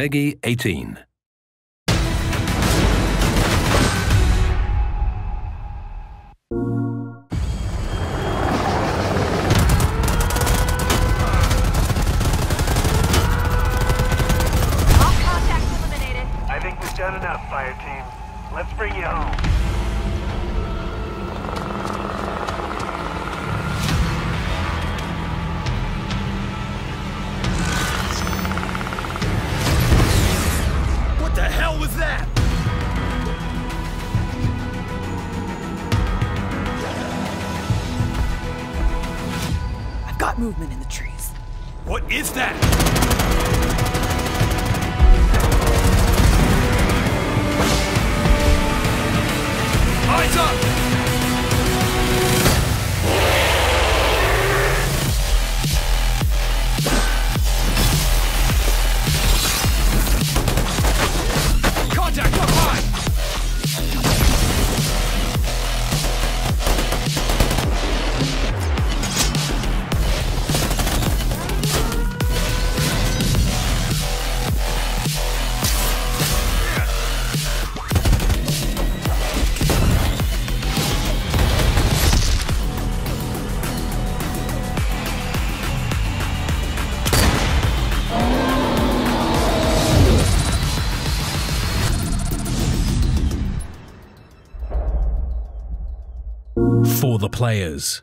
Peggy 18. All contacts eliminated. I think we've done enough, fire team. Let's bring you home. Hell was that? I've got movement in the trees. What is that? For the players.